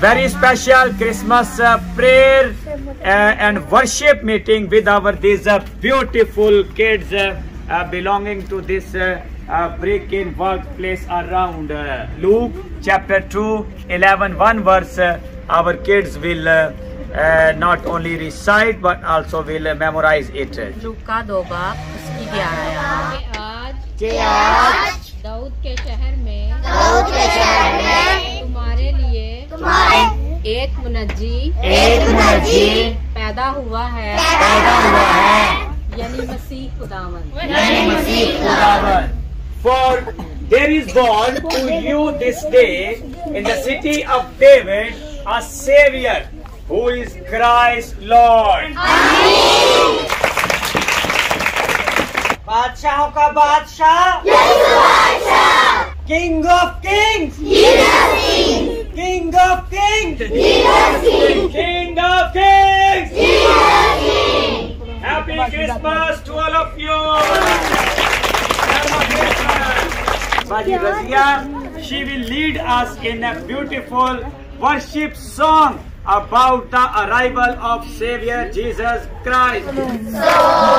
very special Christmas uh, prayer uh, and worship meeting with our these uh, beautiful kids uh, uh, belonging to this uh, brick kiln workplace around Luke chapter 2 11 1 verse our kids will not only recite but also will memorize it. Luke 2 एक मुनजी एक मुनजी पैदा हुआ है। पैदा हुआ है। यानी मसीह खुदावन। यानी मसीह खुदावन। For there is born to you this day in the city of David a saviour who is Christ lord बादशाहों का बादशाह। King of kings king of King! Of Kings! King of Kings! Happy Christmas to all of you! Baji Razia, she will lead us in a beautiful worship song about the arrival of Savior Jesus Christ. So